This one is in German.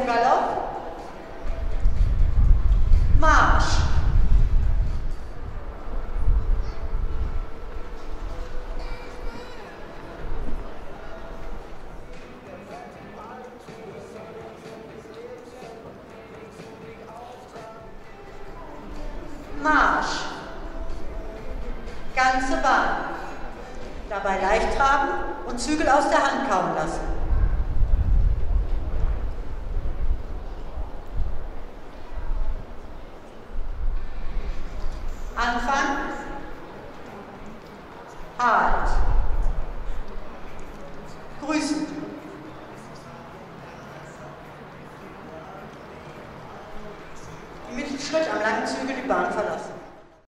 im Galopp. Marsch. Marsch. Ganze Bahn. Dabei leicht traben und Zügel aus der Hand kauen lassen. Alt. Grüßen. Die Schritt am langen Zügel die Bahn verlassen.